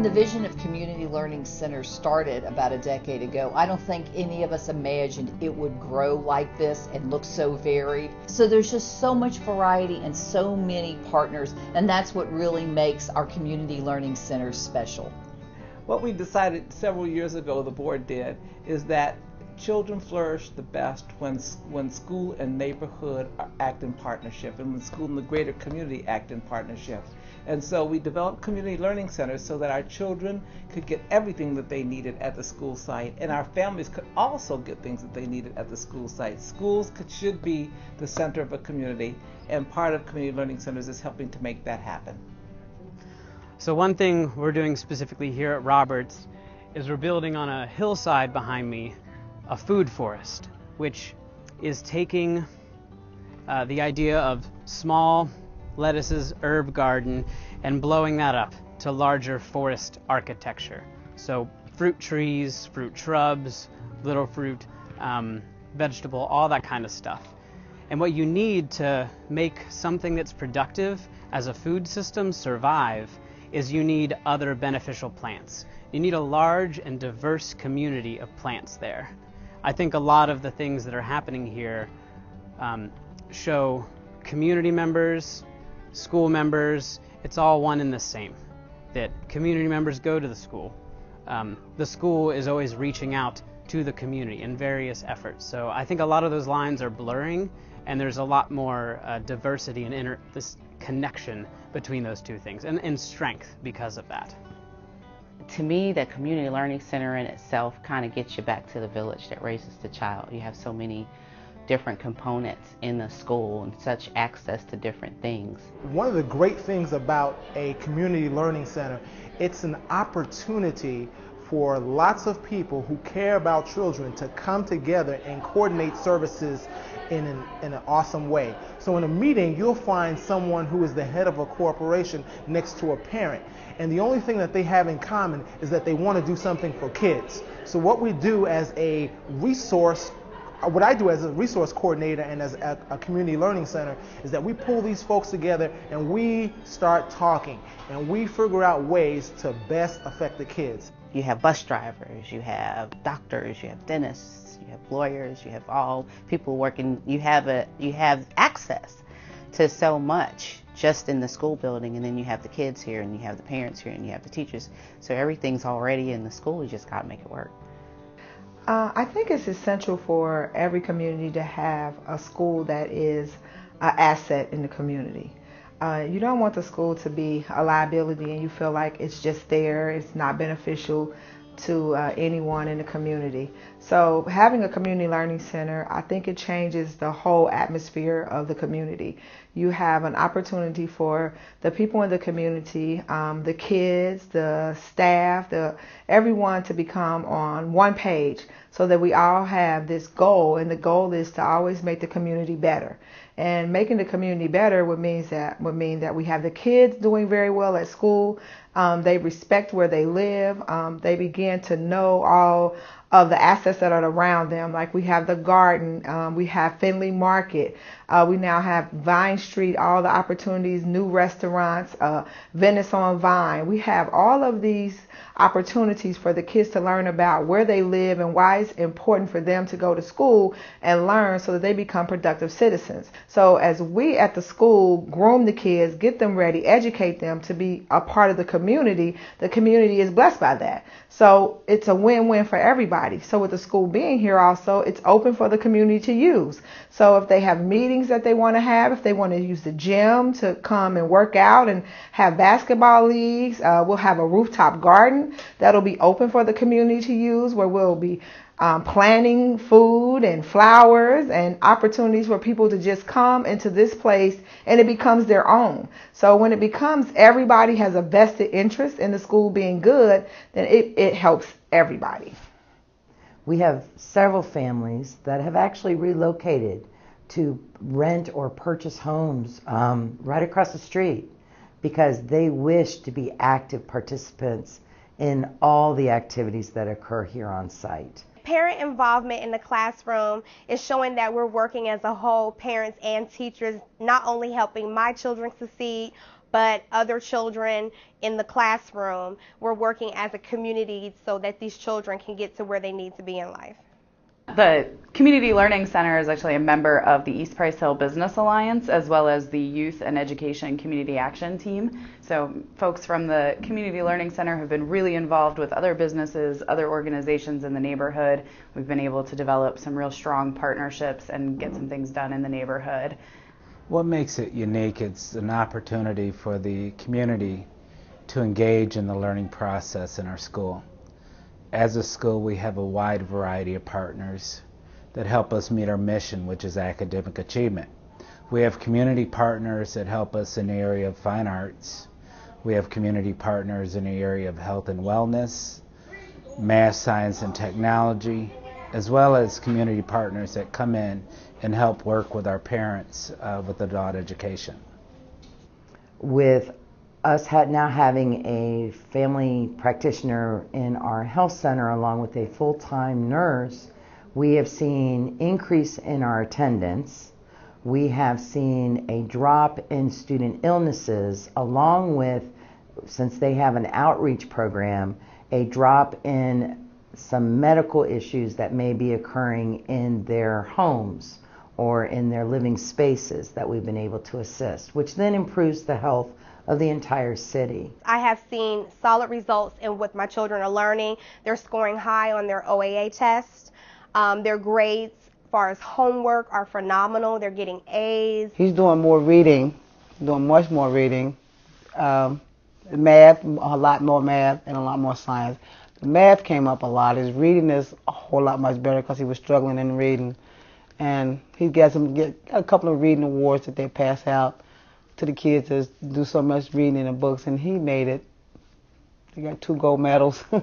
When the vision of community learning centers started about a decade ago, I don't think any of us imagined it would grow like this and look so varied. So there's just so much variety and so many partners, and that's what really makes our community learning centers special. What we decided several years ago, the board did, is that children flourish the best when when school and neighborhood act in partnership, and when school and the greater community act in partnership. And so we developed community learning centers so that our children could get everything that they needed at the school site, and our families could also get things that they needed at the school site. Schools could, should be the center of a community, and part of community learning centers is helping to make that happen. So one thing we're doing specifically here at Roberts is we're building on a hillside behind me a food forest, which is taking uh, the idea of small lettuces herb garden and blowing that up to larger forest architecture. So fruit trees, fruit shrubs, little fruit, um, vegetable, all that kind of stuff. And what you need to make something that's productive as a food system survive is you need other beneficial plants. You need a large and diverse community of plants there. I think a lot of the things that are happening here um, show community members, school members, it's all one and the same. That community members go to the school. Um, the school is always reaching out to the community in various efforts. So I think a lot of those lines are blurring, and there's a lot more uh, diversity and inter- this connection between those two things, and, and strength because of that. To me, the community learning center in itself kind of gets you back to the village that raises the child. You have so many different components in the school and such access to different things. One of the great things about a community learning center, it's an opportunity for lots of people who care about children to come together and coordinate services in an, in an awesome way. So in a meeting, you'll find someone who is the head of a corporation next to a parent. And the only thing that they have in common is that they want to do something for kids. So what we do as a resource what I do as a resource coordinator and as a, a, community learning center is that we pull these folks together and we start talking and we figure out ways to best affect the kids. You have bus drivers, you have doctors, you have dentists, you have lawyers, you have all people working. You have a you have access to so much just in the school building, and then you have the kids here, and you have the parents here, and you have the teachers. So everything's already in the school. You just got to make it work. Uh, I think it's essential for every community to have a school that is an asset in the community. Uh, you don't want the school to be a liability and you feel like it's just there, it's not beneficial to uh, anyone in the community. So having a community learning center, I think it changes the whole atmosphere of the community. You have an opportunity for the people in the community, um, the kids, the staff, the everyone to become on one page so that we all have this goal and the goal is to always make the community better. And making the community better would means that would mean that we have the kids doing very well at school. Um, they respect where they live. Um, they begin to know all of the assets that are around them. Like we have the garden, um, we have Findlay Market, uh, we now have Vine Street, all the opportunities, new restaurants, uh, Venice on Vine. We have all of these opportunities for the kids to learn about where they live and why it's important for them to go to school and learn so that they become productive citizens. So as we at the school groom the kids, get them ready, educate them to be a part of the community, the community is blessed by that. So it's a win-win for everybody. So with the school being here also, it's open for the community to use. So if they have meetings that they want to have, if they want to use the gym to come and work out and have basketball leagues, uh, we'll have a rooftop garden that'll be open for the community to use where we'll be um, planting food and flowers and opportunities for people to just come into this place and it becomes their own. So when it becomes everybody has a vested interest in the school being good, then it, it helps everybody. We have several families that have actually relocated to rent or purchase homes um, right across the street because they wish to be active participants in all the activities that occur here on site. Parent involvement in the classroom is showing that we're working as a whole, parents and teachers, not only helping my children succeed, but other children in the classroom. We're working as a community so that these children can get to where they need to be in life. The Community Learning Center is actually a member of the East Price Hill Business Alliance as well as the Youth and Education Community Action Team. So, folks from the Community Learning Center have been really involved with other businesses, other organizations in the neighborhood. We've been able to develop some real strong partnerships and get some things done in the neighborhood. What makes it unique? It's an opportunity for the community to engage in the learning process in our school. As a school, we have a wide variety of partners that help us meet our mission, which is academic achievement. We have community partners that help us in the area of fine arts. We have community partners in the area of health and wellness, math, science, and technology, as well as community partners that come in and help work with our parents uh, with adult education. With us now having a family practitioner in our health center along with a full-time nurse, we have seen increase in our attendance. We have seen a drop in student illnesses along with since they have an outreach program, a drop in some medical issues that may be occurring in their homes or in their living spaces that we've been able to assist, which then improves the health of the entire city. I have seen solid results in what my children are learning. They're scoring high on their OAA test. Um, their grades, as far as homework, are phenomenal. They're getting A's. He's doing more reading, doing much more reading. Um, math, a lot more math, and a lot more science. The math came up a lot. His reading is a whole lot much better because he was struggling in reading. And he got some get a couple of reading awards that they pass out to the kids that do so much reading in the books, and he made it. He got two gold medals.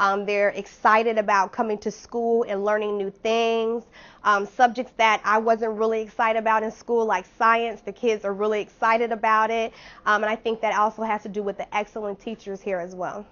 Um, they're excited about coming to school and learning new things. Um, subjects that I wasn't really excited about in school, like science, the kids are really excited about it. Um, and I think that also has to do with the excellent teachers here as well.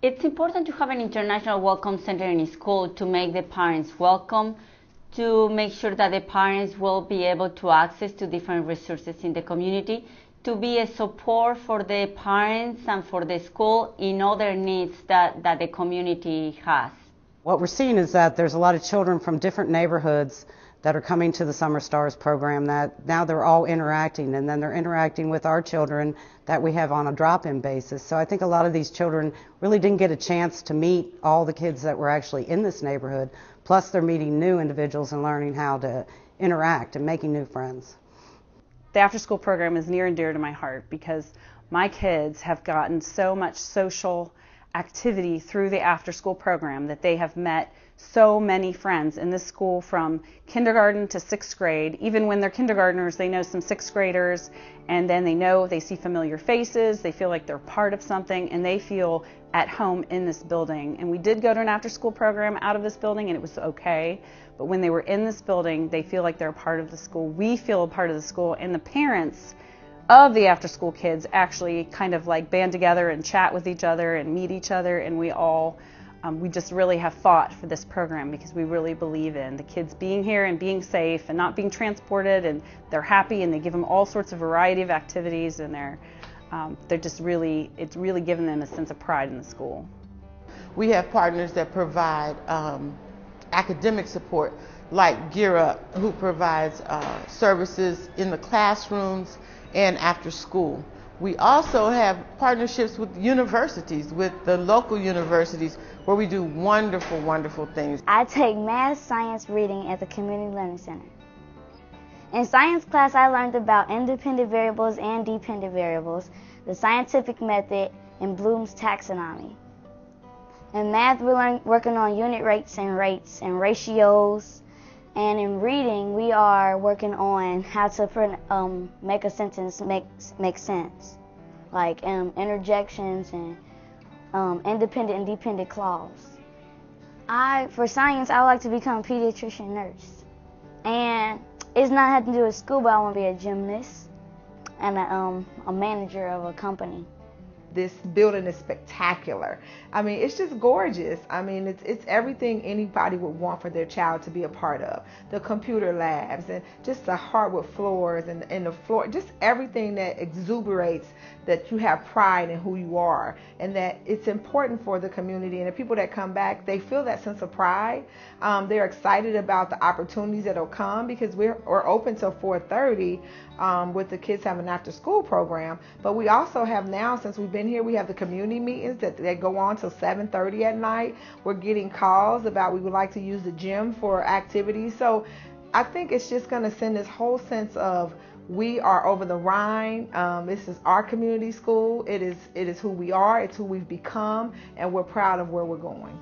It's important to have an international welcome center in school to make the parents welcome, to make sure that the parents will be able to access to different resources in the community to be a support for the parents and for the school in other needs that, that the community has. What we're seeing is that there's a lot of children from different neighborhoods that are coming to the Summer Stars program that now they're all interacting and then they're interacting with our children that we have on a drop-in basis. So I think a lot of these children really didn't get a chance to meet all the kids that were actually in this neighborhood. Plus they're meeting new individuals and learning how to interact and making new friends the after school program is near and dear to my heart because my kids have gotten so much social activity through the after school program that they have met so many friends in this school from kindergarten to sixth grade. Even when they're kindergartners, they know some sixth graders, and then they know they see familiar faces, they feel like they're part of something, and they feel at home in this building. And we did go to an after school program out of this building, and it was okay. But when they were in this building, they feel like they're a part of the school. We feel a part of the school, and the parents of the after school kids actually kind of like band together and chat with each other and meet each other, and we all um, we just really have fought for this program because we really believe in the kids being here and being safe and not being transported and they're happy and they give them all sorts of variety of activities and they're um, they're just really it's really given them a sense of pride in the school. We have partners that provide um, academic support like Gear Up who provides uh, services in the classrooms and after school. We also have partnerships with universities, with the local universities, where we do wonderful, wonderful things. I take math, science, reading at the Community Learning Center. In science class, I learned about independent variables and dependent variables, the scientific method, and Bloom's taxonomy. In math, we're working on unit rates and rates and ratios. And in reading, we are working on how to um, make a sentence make, make sense, like um, interjections and um, independent and dependent clause. I, for science, I would like to become a pediatrician nurse. And it's not having to do with school, but I want to be a gymnast and a, um, a manager of a company. This building is spectacular. I mean, it's just gorgeous. I mean, it's it's everything anybody would want for their child to be a part of. The computer labs and just the hardwood floors and, and the floor, just everything that exuberates that you have pride in who you are and that it's important for the community and the people that come back, they feel that sense of pride. Um, they're excited about the opportunities that'll come because we're, we're open till 4:30 um, with the kids having an after school program. But we also have now, since we've been here, we have the community meetings that, that go on till 7:30 at night. We're getting calls about we would like to use the gym for activities. So I think it's just going to send this whole sense of we are over the Rhine. Um, this is our community school. It is it is who we are. It's who we've become, and we're proud of where we're going.